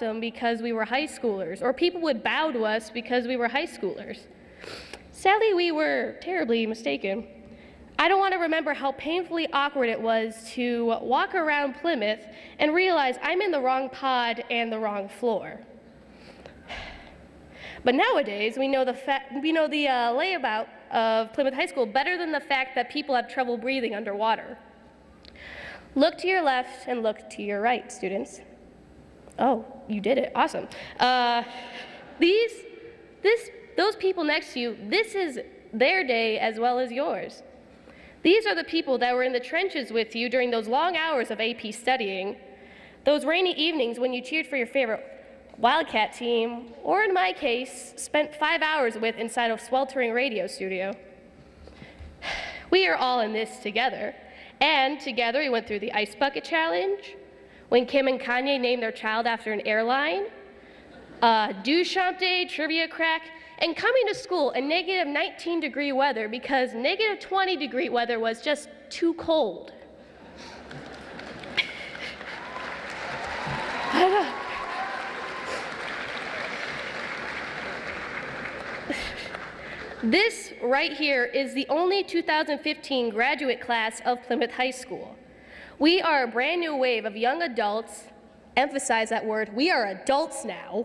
awesome because we were high schoolers, or people would bow to us because we were high schoolers. Sadly, we were terribly mistaken. I don't want to remember how painfully awkward it was to walk around Plymouth and realize I'm in the wrong pod and the wrong floor. But nowadays, we know the, we know the uh, layabout of Plymouth High School better than the fact that people have trouble breathing underwater. Look to your left and look to your right, students. Oh, you did it. Awesome. Uh, these, this, those people next to you, this is their day as well as yours. These are the people that were in the trenches with you during those long hours of AP studying, those rainy evenings when you cheered for your favorite Wildcat team, or in my case, spent five hours with inside a sweltering radio studio. We are all in this together, and together we went through the Ice Bucket Challenge, when Kim and Kanye named their child after an airline, uh, Duchamp Day, Trivia Crack, and coming to school in negative 19 degree weather because negative 20 degree weather was just too cold. This right here is the only 2015 graduate class of Plymouth High School. We are a brand new wave of young adults, emphasize that word, we are adults now.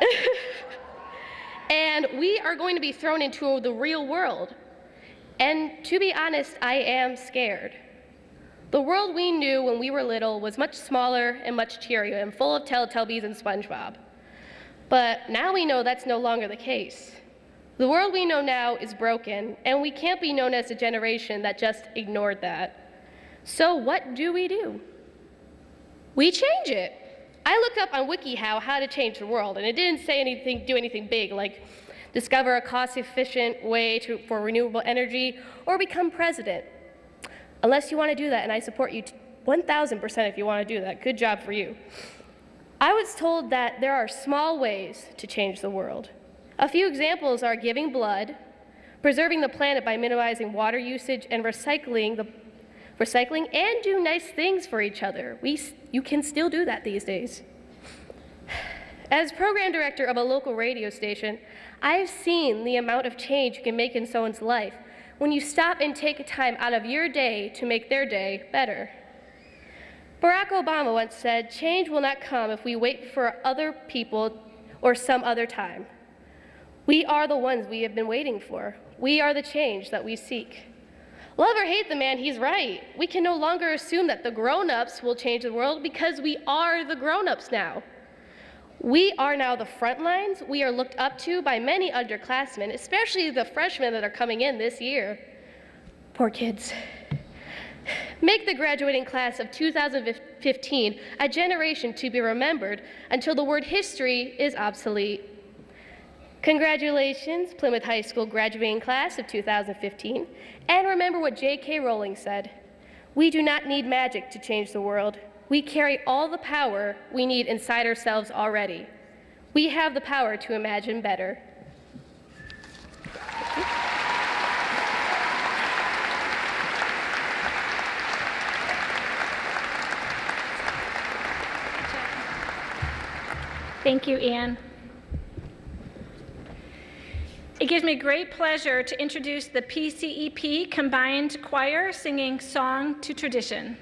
and we are going to be thrown into the real world. And to be honest, I am scared. The world we knew when we were little was much smaller and much cheerier and full of Teletubbies and SpongeBob. But now we know that's no longer the case. The world we know now is broken, and we can't be known as a generation that just ignored that. So what do we do? We change it. I looked up on WikiHow how to change the world, and it didn't say anything, do anything big, like discover a cost-efficient way to, for renewable energy or become president. Unless you want to do that, and I support you 1,000% if you want to do that. Good job for you. I was told that there are small ways to change the world. A few examples are giving blood, preserving the planet by minimizing water usage, and recycling, the, recycling and do nice things for each other. We, you can still do that these days. As program director of a local radio station, I've seen the amount of change you can make in someone's life when you stop and take time out of your day to make their day better. Barack Obama once said, change will not come if we wait for other people or some other time. We are the ones we have been waiting for. We are the change that we seek. Love or hate the man, he's right. We can no longer assume that the grown ups will change the world because we are the grown ups now. We are now the front lines. We are looked up to by many underclassmen, especially the freshmen that are coming in this year. Poor kids. Make the graduating class of 2015 a generation to be remembered until the word history is obsolete. Congratulations, Plymouth High School graduating class of 2015. And remember what J.K. Rowling said We do not need magic to change the world. We carry all the power we need inside ourselves already. We have the power to imagine better. Thank you, Anne. It gives me great pleasure to introduce the PCEP Combined Choir singing Song to Tradition.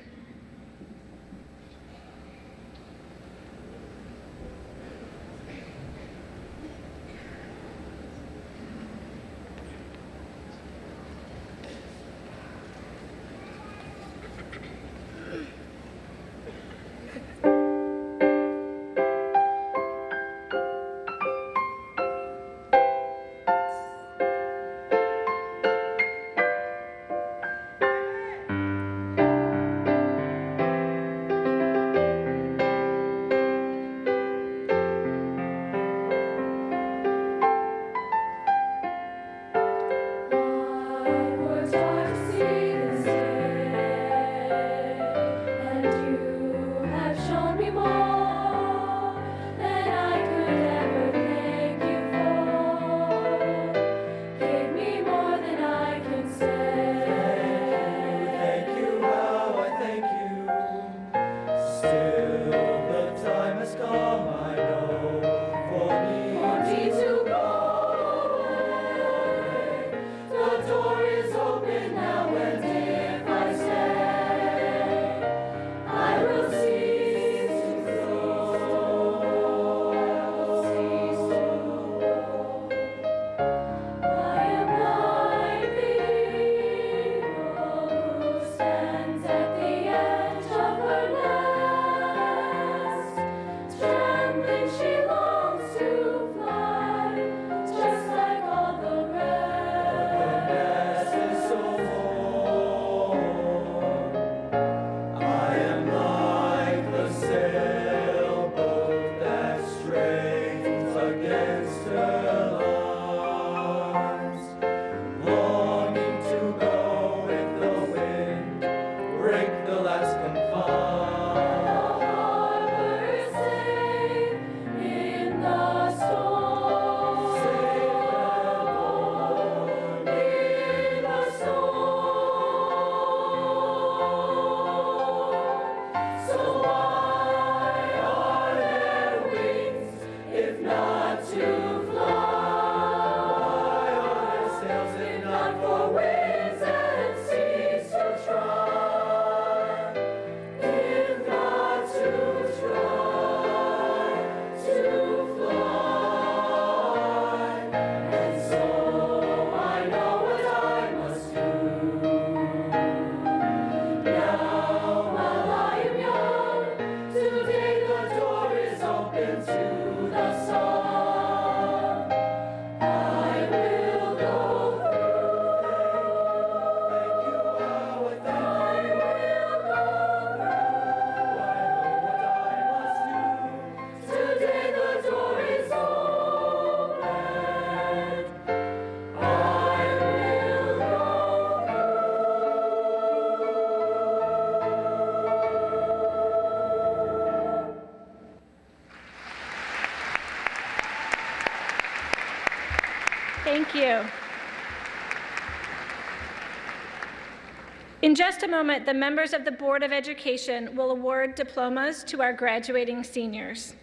In just a moment, the members of the Board of Education will award diplomas to our graduating seniors.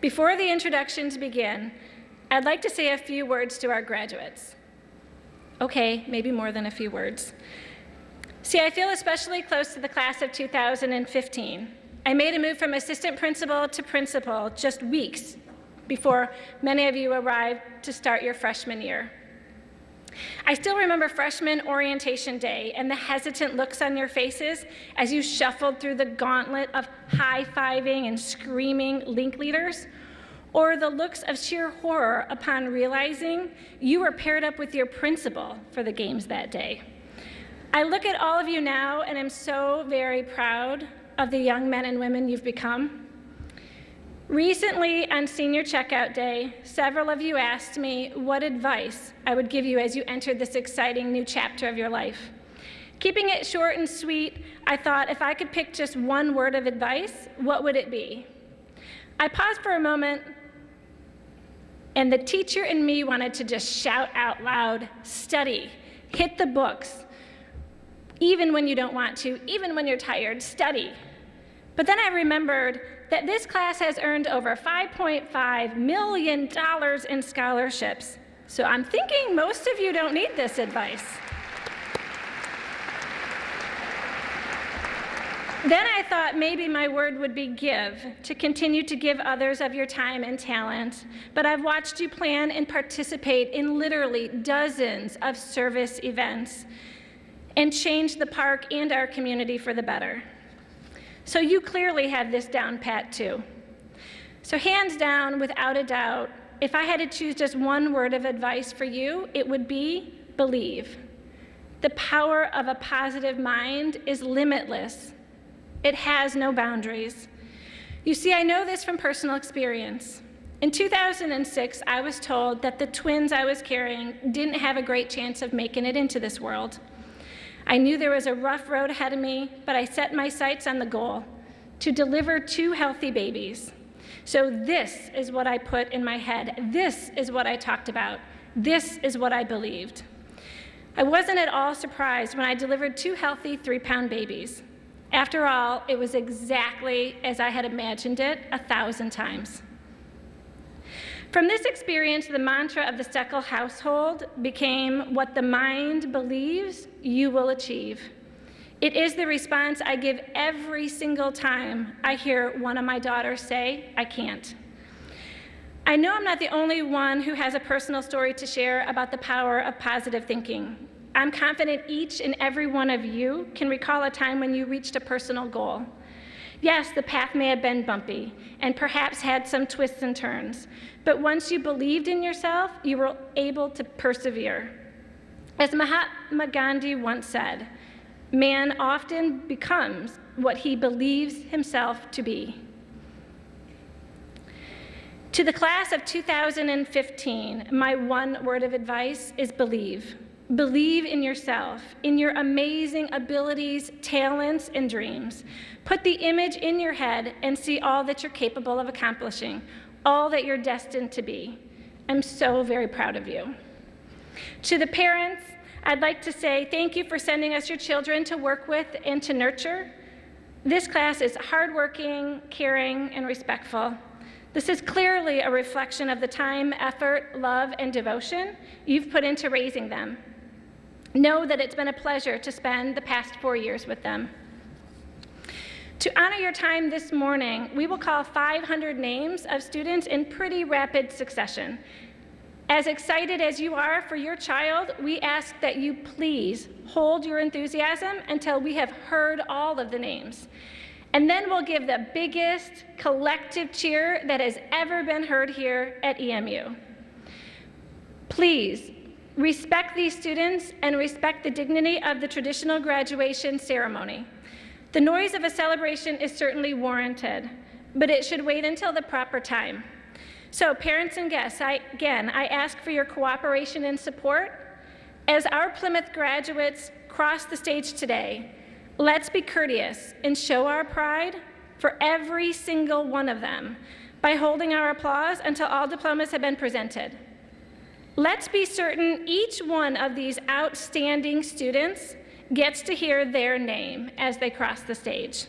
Before the introductions begin, I'd like to say a few words to our graduates. Okay, maybe more than a few words. See, I feel especially close to the class of 2015. I made a move from assistant principal to principal just weeks before many of you arrived to start your freshman year. I still remember freshman orientation day and the hesitant looks on your faces as you shuffled through the gauntlet of high fiving and screaming link leaders, or the looks of sheer horror upon realizing you were paired up with your principal for the games that day. I look at all of you now and am so very proud of the young men and women you've become. Recently, on senior checkout day, several of you asked me what advice I would give you as you entered this exciting new chapter of your life. Keeping it short and sweet, I thought if I could pick just one word of advice, what would it be? I paused for a moment, and the teacher in me wanted to just shout out loud study, hit the books. Even when you don't want to, even when you're tired, study. But then I remembered that this class has earned over $5.5 million in scholarships. So I'm thinking most of you don't need this advice. Then I thought maybe my word would be give, to continue to give others of your time and talent. But I've watched you plan and participate in literally dozens of service events and change the park and our community for the better. So you clearly have this down pat too. So, hands down, without a doubt, if I had to choose just one word of advice for you, it would be believe. The power of a positive mind is limitless, it has no boundaries. You see, I know this from personal experience. In 2006, I was told that the twins I was carrying didn't have a great chance of making it into this world. I knew there was a rough road ahead of me, but I set my sights on the goal to deliver two healthy babies. So, this is what I put in my head. This is what I talked about. This is what I believed. I wasn't at all surprised when I delivered two healthy three pound babies. After all, it was exactly as I had imagined it a thousand times. From this experience, the mantra of the Steckel household became what the mind believes, you will achieve. It is the response I give every single time I hear one of my daughters say, I can't. I know I'm not the only one who has a personal story to share about the power of positive thinking. I'm confident each and every one of you can recall a time when you reached a personal goal. Yes, the path may have been bumpy and perhaps had some twists and turns, but once you believed in yourself, you were able to persevere. As Mahatma Gandhi once said, man often becomes what he believes himself to be. To the class of 2015, my one word of advice is believe. Believe in yourself, in your amazing abilities, talents, and dreams. Put the image in your head and see all that you're capable of accomplishing, all that you're destined to be. I'm so very proud of you. To the parents, I'd like to say thank you for sending us your children to work with and to nurture. This class is hardworking, caring, and respectful. This is clearly a reflection of the time, effort, love, and devotion you've put into raising them. Know that it's been a pleasure to spend the past four years with them. To honor your time this morning, we will call 500 names of students in pretty rapid succession. As excited as you are for your child, we ask that you please hold your enthusiasm until we have heard all of the names. And then we'll give the biggest collective cheer that has ever been heard here at EMU. Please respect these students and respect the dignity of the traditional graduation ceremony. The noise of a celebration is certainly warranted, but it should wait until the proper time. So, parents and guests, I, again, I ask for your cooperation and support. As our Plymouth graduates cross the stage today, let's be courteous and show our pride for every single one of them by holding our applause until all diplomas have been presented. Let's be certain each one of these outstanding students gets to hear their name as they cross the stage.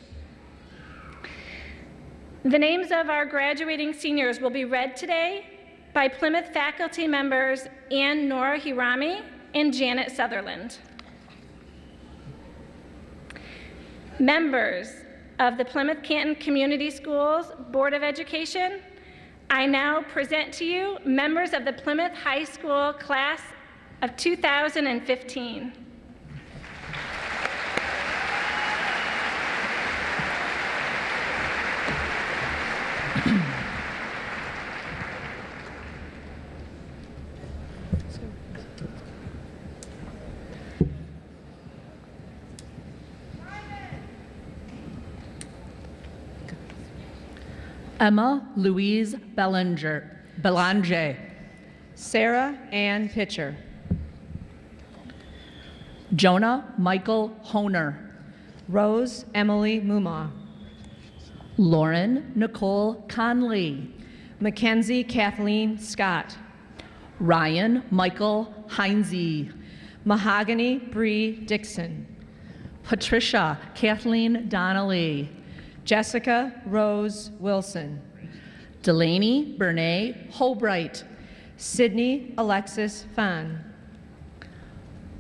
The names of our graduating seniors will be read today by Plymouth faculty members Ann Nora Hirami and Janet Sutherland. Members of the Plymouth Canton Community Schools Board of Education, I now present to you members of the Plymouth High School class of 2015. Emma Louise Bellinger, Belanger. Sarah Ann Pitcher. Jonah Michael Honer. Rose Emily Muma. Lauren Nicole Conley. Mackenzie Kathleen Scott. Ryan Michael Heinze. Mahogany Bree Dixon. Patricia Kathleen Donnelly. Jessica Rose Wilson. Delaney Bernay Holbright. Sydney Alexis Fan.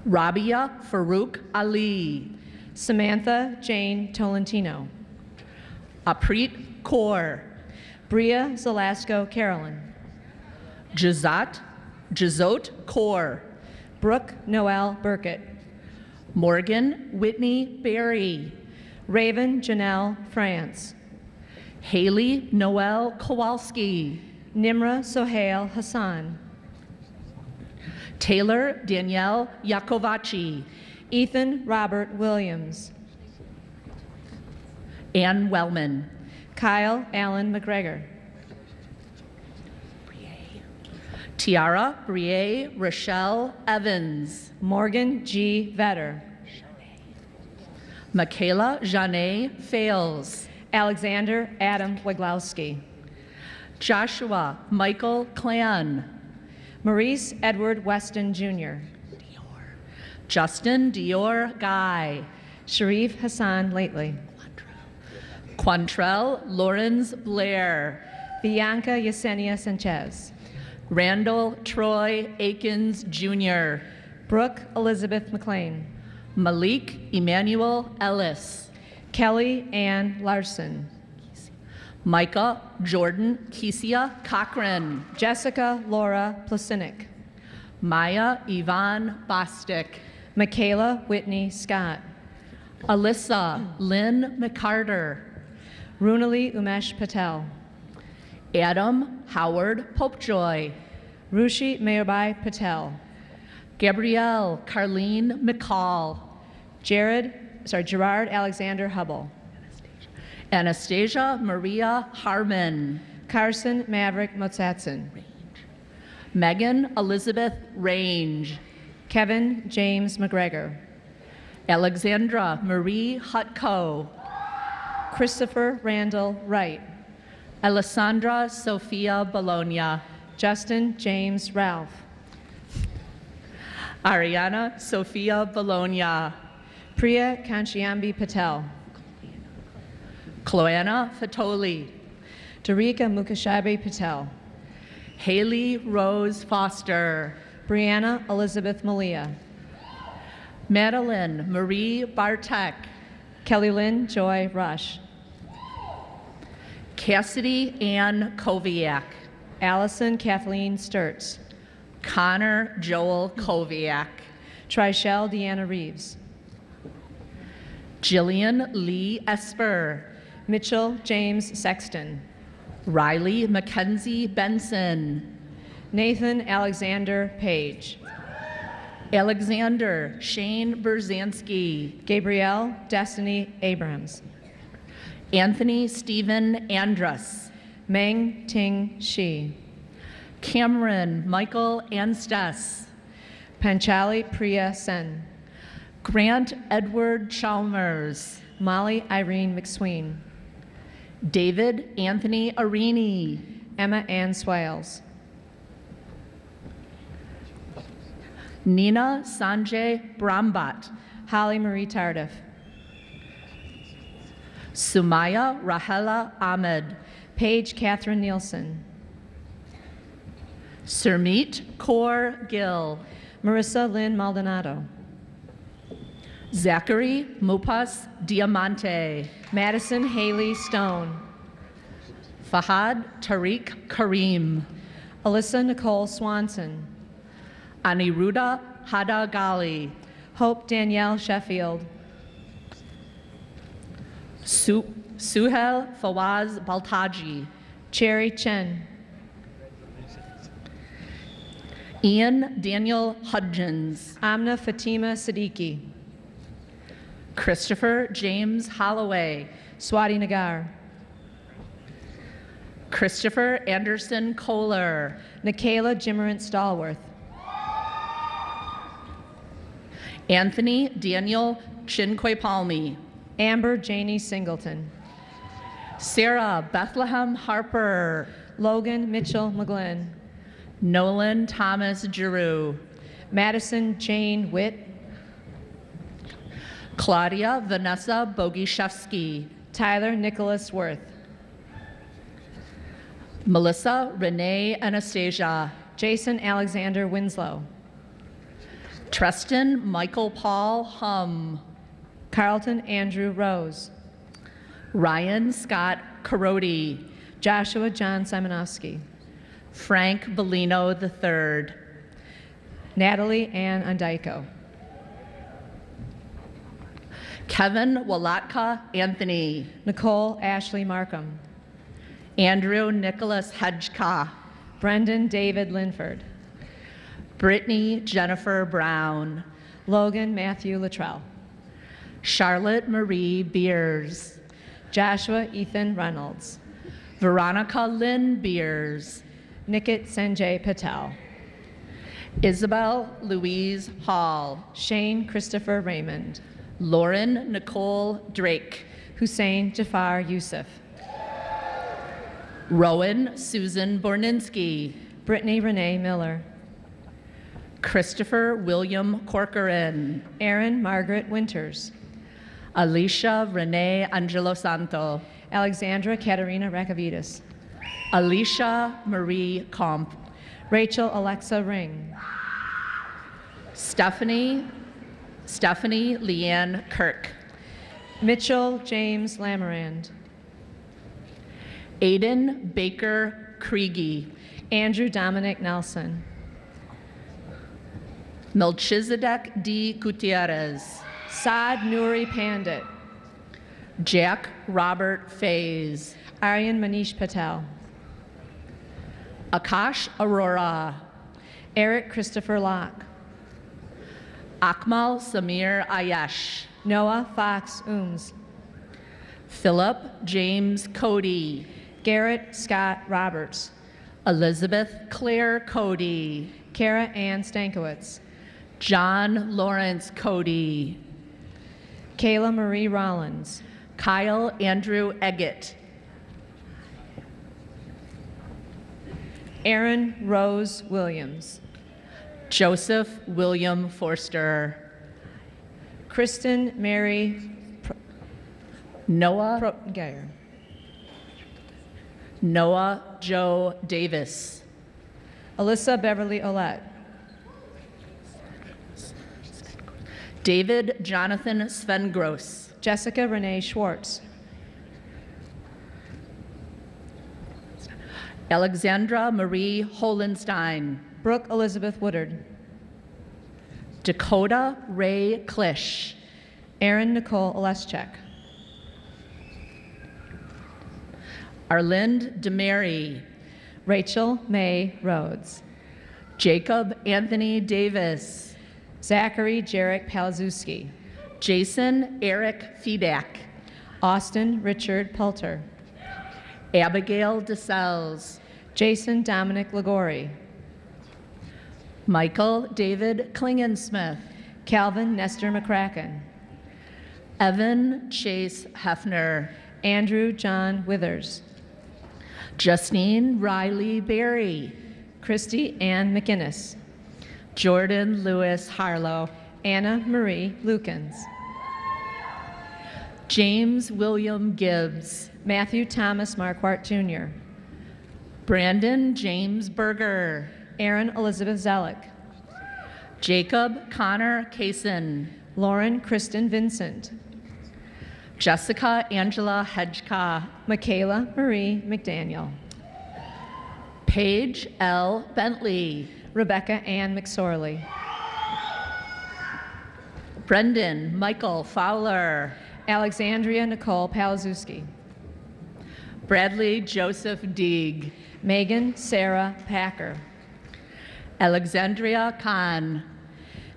Rabia Farouk Ali. Samantha Jane Tolentino. Aprit Kaur. Bria Zelasco Carolyn. Jazat Jazot Kaur. Brooke Noel Burkett. Morgan Whitney Berry. Raven Janelle France. Haley Noel Kowalski. Nimra Sohail Hassan. Taylor Danielle Yakovaci. Ethan Robert Williams. Ann Wellman. Kyle Allen McGregor. Tiara Brie Rochelle Evans. Morgan G. Vetter. Michaela Janae Fales. Alexander Adam Weglowski. Joshua Michael Clan. Maurice Edward Weston Jr. Justin Dior Guy. Sharif Hassan Lately. Quantrell Lawrence Blair. Bianca Yesenia Sanchez. Randall Troy Akins Jr. Brooke Elizabeth McLean. Malik Emmanuel Ellis. Kelly Ann Larson. Micah Jordan Kesia Cochran. Jessica Laura Plasinic. Maya Yvonne Bostic. Michaela Whitney Scott. Alyssa Lynn McCarter. Runali Umesh Patel. Adam Howard Popejoy. Rushi Mayurbai Patel. Gabrielle Carlene McCall. Jared, sorry, Gerard Alexander Hubble. Anastasia Maria Harmon. Carson Maverick Motsatson. Megan Elizabeth Range. Kevin James McGregor. Alexandra Marie Hutko. Christopher Randall Wright. Alessandra Sophia Bologna. Justin James Ralph. Ariana Sophia Bologna. Priya Kanshiambi Patel. Cloanna Fatoli. Darika Mukashabi Patel. Haley Rose Foster. Brianna Elizabeth Malia. Madeline Marie Bartek. Kelly Lynn Joy Rush. Cassidy Ann Koviak. Allison Kathleen Sturts. Connor Joel Koviak. Trishelle Deanna Reeves. Jillian Lee Esper. Mitchell James Sexton. Riley Mackenzie Benson. Nathan Alexander Page. Alexander Shane Berzanski. Gabrielle Destiny Abrams. Anthony Stephen Andrus. Meng Ting Shi. Cameron Michael Anstes. Panchali Priya Sen. Grant Edward Chalmers. Molly Irene McSween. David Anthony Arini. Emma Ann Swales. Nina Sanjay Brambat. Holly Marie Tardif. Sumaya Rahela Ahmed. Paige Catherine Nielsen. Surmeet Kaur Gill. Marissa Lynn Maldonado. Zachary Mupas Diamante. Madison Haley Stone. Fahad Tariq Kareem. Alyssa Nicole Swanson. Aniruddha Hadagali. Hope Danielle Sheffield. Su- Suhel Fawaz Baltaji. Cherry Chen. Ian Daniel Hudgens. Amna Fatima Siddiqui. Christopher James Holloway. Swati Nagar. Christopher Anderson Kohler. Nikayla Jimmerant Stallworth. Anthony Daniel Chinque Palmy. Amber Janie Singleton. Sarah Bethlehem Harper. Logan Mitchell McGlynn. Nolan Thomas Giroux. Madison Jane Witt. Claudia Vanessa Bogiszewski. Tyler Nicholas Worth. Melissa Renee Anastasia. Jason Alexander Winslow. Treston Michael Paul Hum. Carlton Andrew Rose. Ryan Scott Carodi. Joshua John Simonowski. Frank Bellino III. Natalie Ann Undyko. Kevin Walatka Anthony. Nicole Ashley Markham. Andrew Nicholas Hedgeka. Brendan David Linford. Brittany Jennifer Brown. Logan Matthew Luttrell. Charlotte Marie Beers. Joshua Ethan Reynolds. Veronica Lynn Beers. Nikit Sanjay Patel. Isabel Louise Hall. Shane Christopher Raymond. Lauren Nicole Drake. Hussein Jafar Youssef. Rowan Susan Borninski. Brittany Renee Miller. Christopher William Corcoran. Aaron Margaret Winters. Alicia Renee Angelo Santo. Alexandra Katerina Rakavitas. Alicia Marie Comp. Rachel Alexa Ring. Stephanie Stephanie Leanne Kirk. Mitchell James Lamarand. Aiden Baker Kriege. Andrew Dominic Nelson. Melchizedek D. Gutierrez. Saad Nuri Pandit. Jack Robert Fays. Aryan Manish Patel. Akash Aurora. Eric Christopher Locke. Akmal Samir Ayesh. Noah Fox Ooms. Philip James Cody. Garrett Scott Roberts. Elizabeth Claire Cody. Kara Ann Stankiewicz. John Lawrence Cody. Kayla Marie Rollins. Kyle Andrew Eggett. Aaron Rose Williams. Joseph William Forster. Kristen Mary Noah Propgeyer. Noah Joe Davis. Alyssa Beverly Olette. David Jonathan Svengross. Jessica Renee Schwartz. Alexandra Marie Holenstein. Brooke Elizabeth Woodard. Dakota Ray Klish. Erin Nicole Oleschek. Arlind DeMary, Rachel May Rhodes. Jacob Anthony Davis, Zachary Jarek Palazewski. Jason Eric Fedak, Austin Richard Pulter. Abigail DeSales, Jason Dominic Ligori. Michael David Klingensmith, Calvin Nestor McCracken. Evan Chase Hefner, Andrew John Withers. Justine Riley Berry, Christy Ann McInnes. Jordan Lewis Harlow, Anna Marie Lukens. James William Gibbs, Matthew Thomas Marquardt Jr. Brandon James Berger, Aaron Elizabeth Zellick. Jacob Connor Kaysen, Lauren Kristen Vincent. Jessica Angela Hedgeka, Michaela Marie McDaniel. Paige L. Bentley, Rebecca Ann McSorley. Brendan Michael Fowler, Alexandria Nicole Palazewski. Bradley Joseph Deeg, Megan Sarah Packer. Alexandria Khan,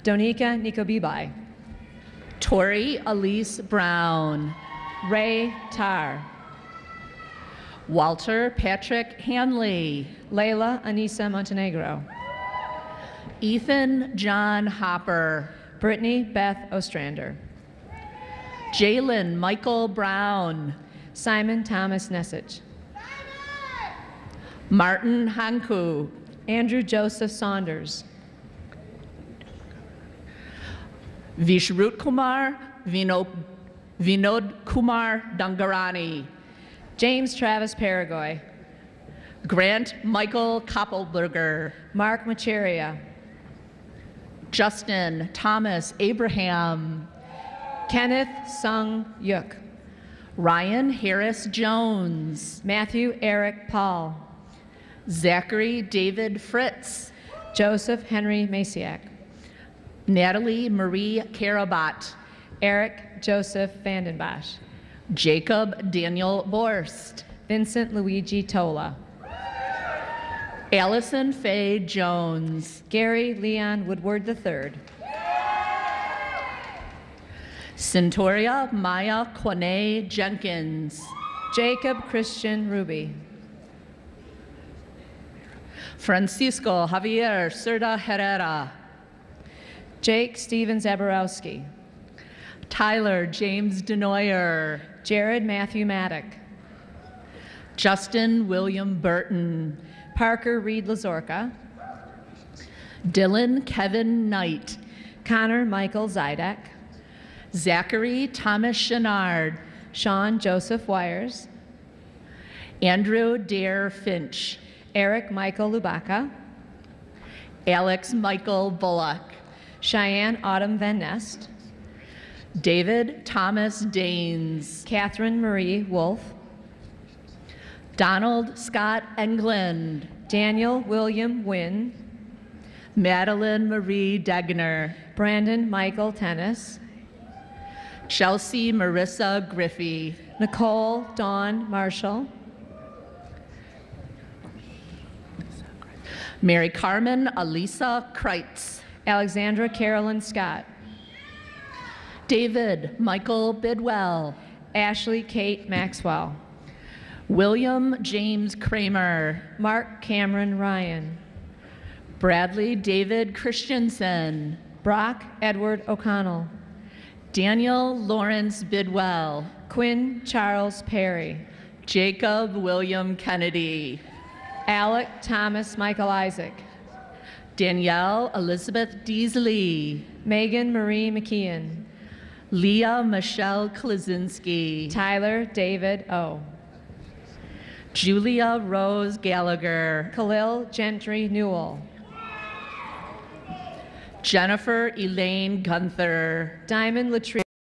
Donika Nikobibai. Tori Elise Brown, Ray Tar. Walter Patrick Hanley, Layla Anissa Montenegro. Ethan John Hopper, Brittany Beth Ostrander. Jalen Michael Brown, Simon Thomas Nessich. Martin Hanku, Andrew Joseph Saunders. Vishrut Kumar Vino, Vinod Kumar Dangarani, James Travis Paragoy. Grant Michael Koppelberger, Mark Macheria. Justin Thomas Abraham, Kenneth Sung Yuk. Ryan Harris Jones, Matthew Eric Paul. Zachary David Fritz, Joseph Henry Masiak. Natalie Marie Karabat, Eric Joseph Vandenbosch. Jacob Daniel Borst, Vincent Luigi Tola. Allison Faye Jones, Gary Leon Woodward III. Centoria Maya Quane Jenkins, Jacob Christian Ruby. Francisco Javier Cerda Herrera, Jake Stevens Zaborowski. Tyler James Denoyer, Jared Matthew Maddock. Justin William Burton, Parker Reed Lazorka. Dylan Kevin Knight, Connor Michael Zidek. Zachary Thomas Chenard, Sean Joseph Wires. Andrew Dare Finch, Eric Michael Lubaka. Alex Michael Bullock, Cheyenne Autumn Van Nest. David Thomas Danes, Catherine Marie Wolf. Donald Scott Englund, Daniel William Wynn. Madeline Marie Degner, Brandon Michael Tennis. Chelsea Marissa Griffey, Nicole Dawn Marshall. Mary Carmen Alisa Kreitz, Alexandra Carolyn Scott. David Michael Bidwell, Ashley Kate Maxwell. William James Kramer, Mark Cameron Ryan. Bradley David Christensen, Brock Edward O'Connell. Daniel Lawrence Bidwell, Quinn Charles Perry. Jacob William Kennedy, Alec Thomas Michael Isaac. Danielle Elizabeth Deasley, Megan Marie McKeon. Leah Michelle Klaczynski, Tyler David O. Julia Rose Gallagher, Khalil Gentry Newell. Jennifer Elaine Gunther, Diamond Latrice.